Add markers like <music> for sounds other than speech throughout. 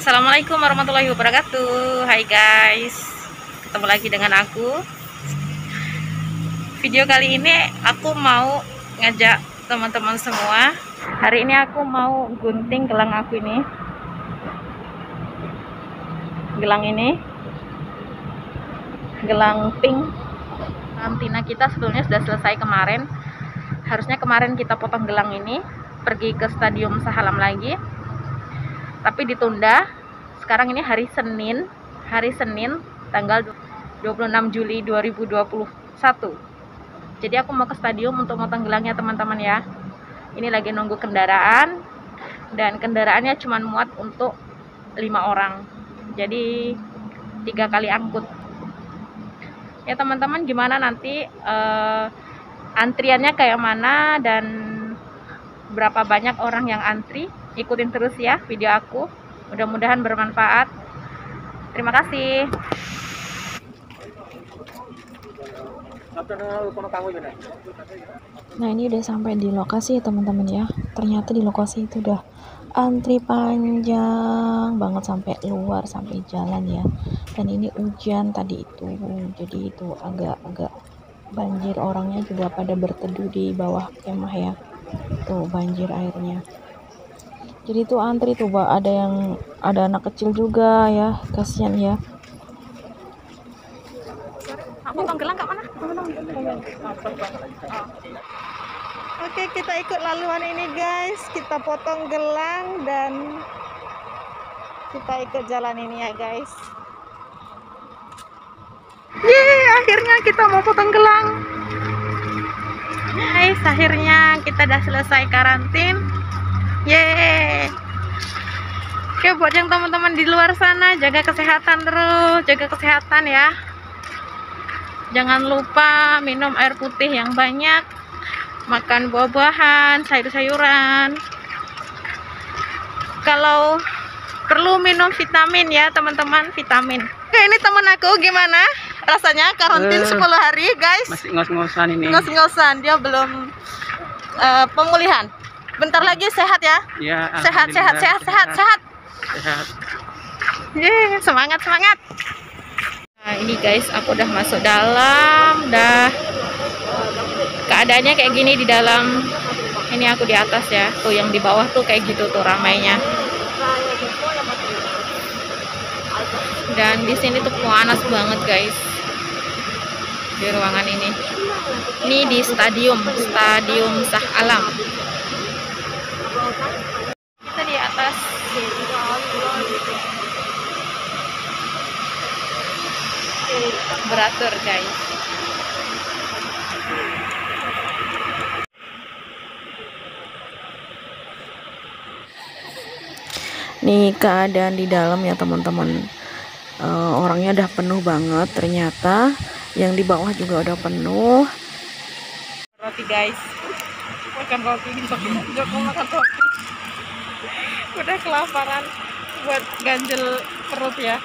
Assalamualaikum warahmatullahi wabarakatuh. Hai guys Ketemu lagi dengan aku. Video kali ini aku mau ngajak teman-teman semua. Hari ini aku mau gunting gelang aku ini. Gelang ini. Gelang pink. Karantina kita sebetulnya sudah selesai kemarin. Harusnya kemarin kita potong gelang ini Pergi ke stadium Sahalam lagi tapi ditunda. Sekarang ini hari Senin. Hari Senin tanggal 26 Juli 2021 jadi aku mau ke stadium untuk motong gelangnya teman-teman ya. Ini lagi nunggu kendaraan. Dan kendaraannya cuma muat untuk lima orang. Jadi tiga kali angkut. Ya teman-teman gimana nanti uh, antriannya kayak mana dan berapa banyak orang yang antri ikutin terus ya video aku. Mudah-mudahan bermanfaat. Terima kasih. Nah ini udah sampai di lokasi teman-teman ya. Ternyata di lokasi itu udah antri panjang banget sampai luar sampai jalan ya. Dan ini hujan tadi itu Jadi itu agak-agak banjir orangnya juga pada berteduh di bawah kemah ya. Tuh banjir airnya jadi tuh antri tuh pak ada yang ada anak kecil juga ya. Kasihan ya. Potong gelang kak mana? Oke kita ikut laluan ini guys. Kita potong gelang dan kita ikut jalan ini ya guys. Yeay, akhirnya kita mau potong gelang. Guys akhirnya kita udah selesai karantin Yeay. Oke buat yang teman-teman di luar sana jaga kesehatan terus, jaga kesehatan ya. Jangan lupa minum air putih yang banyak, makan buah-buahan, sayur-sayuran. Kalau perlu minum vitamin ya teman-teman, vitamin. Oke ini teman aku gimana? Rasanya karantin uh, 10 hari guys. Masih ngos-ngosan ini. Ngos-ngosan, dia belum uh, pemulihan. Bentar lagi sehat ya? Iya. Sehat, sehat, sehat, sehat, sehat. Sehat. Yeay, semangat, semangat. Nah, ini guys, aku udah masuk dalam, udah keadaannya kayak gini di dalam. Ini aku di atas ya. Tuh yang di bawah tuh kayak gitu tuh ramainya. Dan di sini tuh panas banget guys. Di ruangan ini. Ini di stadium, Stadium Sah Alam kita di atas. Beratur guys. Nih keadaan di dalam ya teman-teman. Uh, orangnya udah penuh banget. Ternyata yang di bawah juga udah penuh. Roti guys. Makan roti makan roti udah kelaparan buat ganjel perut ya.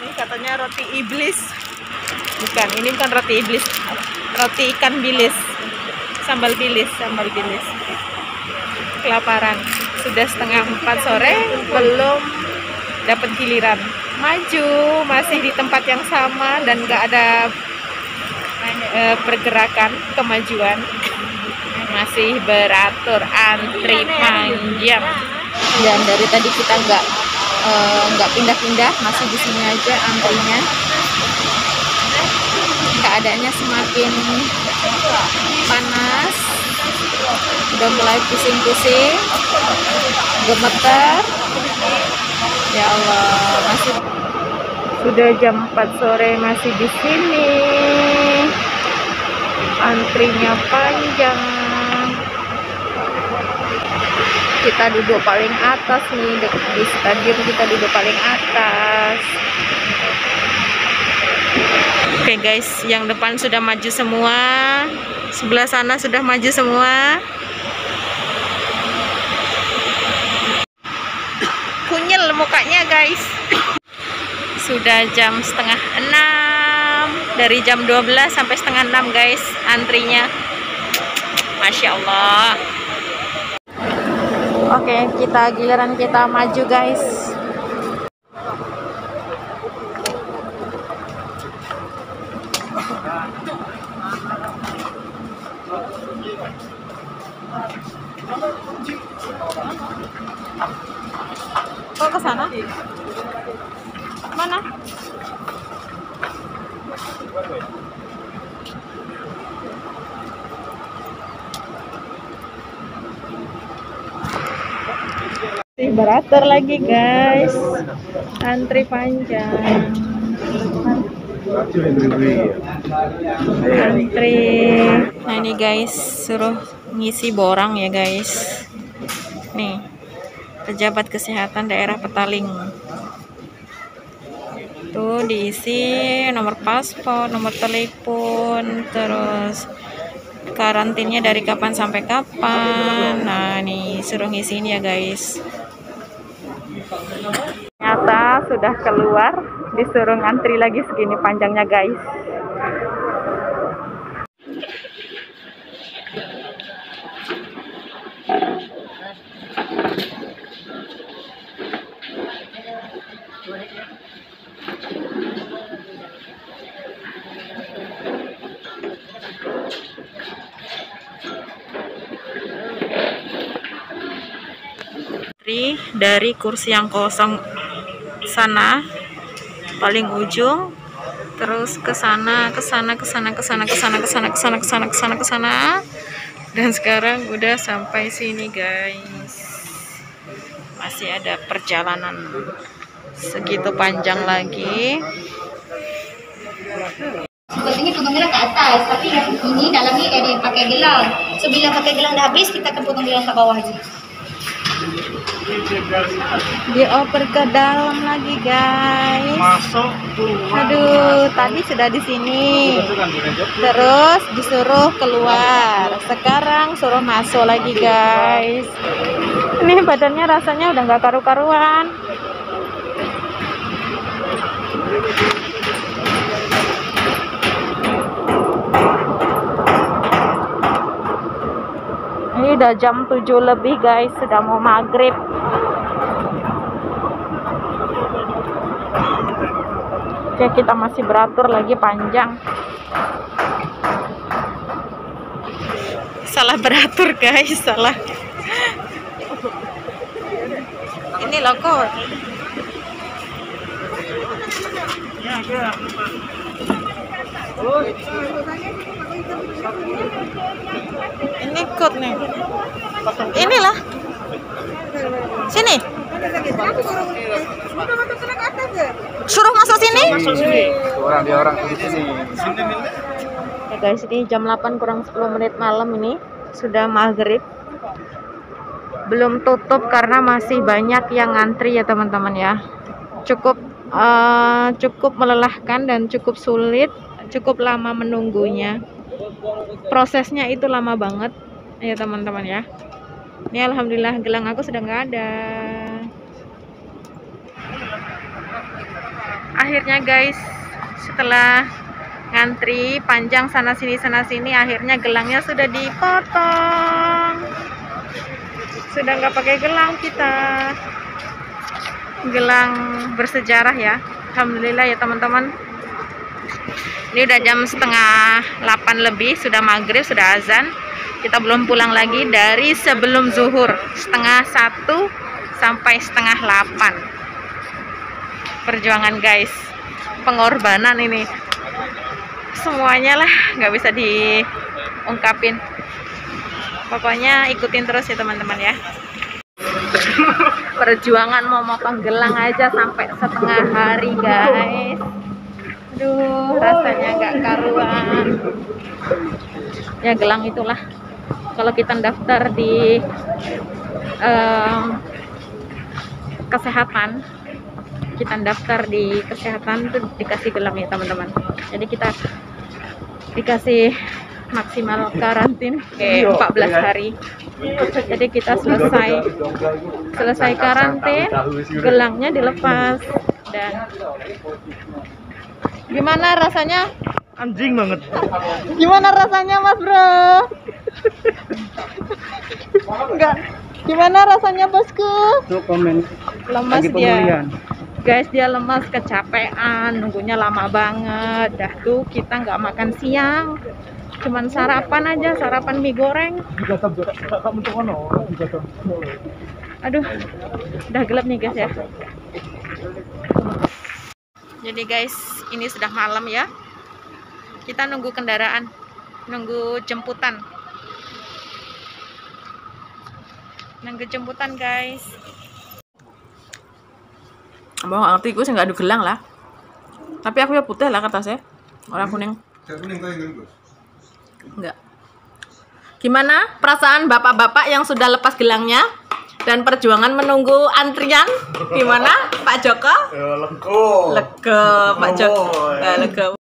Ini katanya roti iblis. Bukan ini bukan roti iblis. Roti ikan bilis. Sambal bilis sambal bilis. Kelaparan. Sudah setengah empat sore belum dapat giliran. Maju masih di tempat yang sama dan gak ada e, pergerakan kemajuan. Masih beratur antri panjang dan dari tadi kita nggak nggak uh, pindah-pindah masih di sini aja antrinya. Keadaannya semakin panas. Udah mulai pusing-pusing gemeter. Ya Allah masih sudah jam 4 sore masih di sini. Antrinya panjang kita duduk paling atas nih di stadion kita duduk paling atas. Oke okay guys yang depan sudah maju semua. Sebelah sana sudah maju semua. Kunyel mukanya guys. Sudah jam setengah enam. Dari jam 12 sampai setengah enam guys antrinya. Masya Allah oke okay, kita giliran kita maju guys. Kok ke sana? Beratur lagi guys. Antri panjang. Antri. Nah ini guys, suruh ngisi borang ya guys. Nih, pejabat kesehatan daerah Petaling. Tuh diisi nomor paspor, nomor telepon, terus karantinnya dari kapan sampai kapan. Nah, nih suruh ngisi ini ya guys. Sudah keluar, disuruh ngantri lagi segini panjangnya guys. Dari kursi yang kosong sana paling ujung terus ke sana ke sana ke sana ke sana ke sana ke sana ke sana ke sana ke sana ke sana dan sekarang udah sampai sini guys masih ada perjalanan segitu panjang lagi Sepertinya potong ke atas, tapi ini dalamnya ada pakai gelang. Bila pakai gelang dah habis, kita akan potong gelang ke bawah aja. Dioper ke dalam lagi guys. Masuk aduh tadi sudah di sini. Terus disuruh keluar. Sekarang suruh masuk lagi guys. Ini badannya rasanya udah nggak karu-karuan udah jam 7 lebih guys. Sudah mau maghrib. Oke kita masih beratur lagi panjang. Salah beratur guys. Salah. Ini loh kok ini kod nih. Inilah. Sini. Suruh masuk sini. Orang dia orang di sini. ya guys ini jam 8 kurang 10 menit malam ini. Sudah maghrib. Belum tutup karena masih banyak yang ngantri ya teman-teman ya. Cukup eh, cukup melelahkan dan cukup sulit cukup lama menunggunya. Prosesnya itu lama banget. Ya teman-teman ya. Ini alhamdulillah gelang aku sudah nggak ada. Akhirnya guys setelah ngantri panjang sana sini sana sini akhirnya gelangnya sudah dipotong. Sudah nggak pakai gelang kita. Gelang bersejarah ya. Alhamdulillah ya teman-teman ini udah jam setengah 8 lebih sudah maghrib sudah azan. Kita belum pulang lagi dari sebelum zuhur setengah satu sampai setengah 8 perjuangan guys. Pengorbanan ini. Semuanya lah nggak bisa diungkapin. Pokoknya ikutin terus ya teman-teman ya. <laughs> Perjuangan mau motong gelang aja sampai setengah hari guys aduh rasanya nggak karuan. Ya gelang itulah. Kalau kita daftar di em, kesehatan kita daftar di kesehatan tuh dikasih gelang ya teman-teman. Jadi kita dikasih maksimal karantin kayak 14 hari. Jadi kita selesai selesai karantin gelangnya dilepas dan gimana rasanya? Anjing banget. gimana rasanya mas bro? Enggak. Gimana rasanya bosku? Tuh komen. lemas Lagi dia. guys dia lemas kecapean nunggunya lama banget. Dah tuh kita nggak makan siang. Cuman sarapan aja sarapan mie goreng. Aduh udah gelap nih guys ya Jadi guys, ini sudah malam ya. Kita nunggu kendaraan, nunggu jemputan. Nunggu jemputan guys. Abang nggak ngerti, gue sih nggak ada gelang lah. Tapi aku ya putih lah kata saya. Orang kuning. Enggak. Gimana perasaan bapak-bapak yang sudah lepas gelangnya dan perjuangan menunggu antrian? Gimana Pak Joko? Lengko. Lega Pak Joko. Oh, Eh.